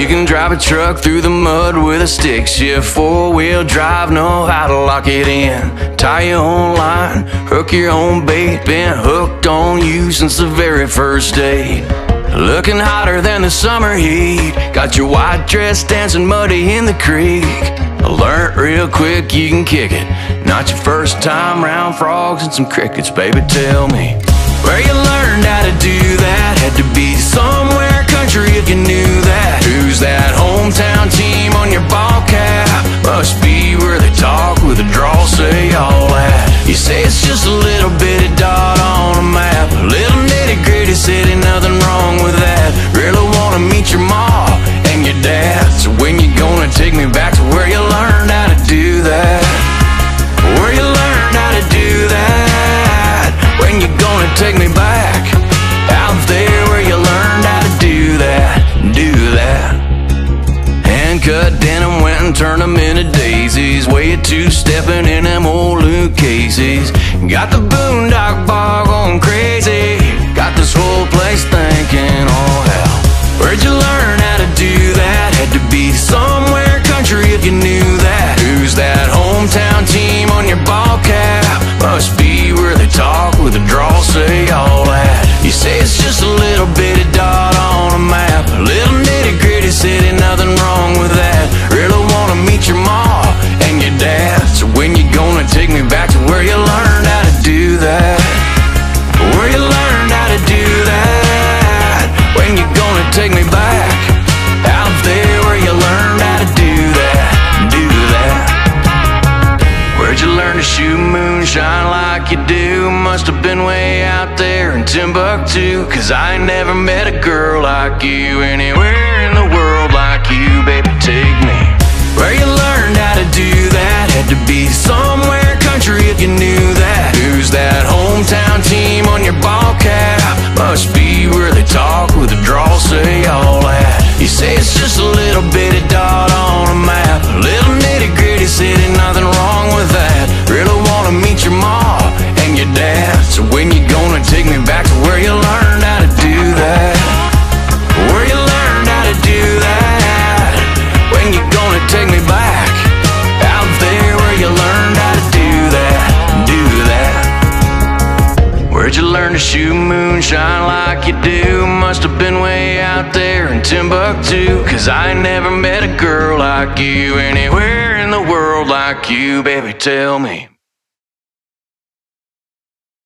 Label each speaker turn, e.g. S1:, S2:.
S1: You can drive a truck through the mud with a stick shift. Four wheel drive, know how to lock it in. Tie your own line, hook your own bait. Been hooked on you since the very first day. Looking hotter than the summer heat. Got your white dress dancing muddy in the creek. I learned real quick you can kick it. Not your first time round frogs and some crickets, baby. Tell me You say it's just a little bitty dot on a map. A little nitty gritty, ain't nothing wrong with that. Really wanna meet your ma and your dad. So when you gonna take me back turned them into daisies. Way two stepping in them old Lucchese's. Got the boondock bar Must have been way out there in Timbuktu. Cause I never met a girl like you anywhere learn to shoot moonshine like you do? Must have been way out there in Timbuktu. Cause I never met a girl like you anywhere in the world like you, baby. Tell me.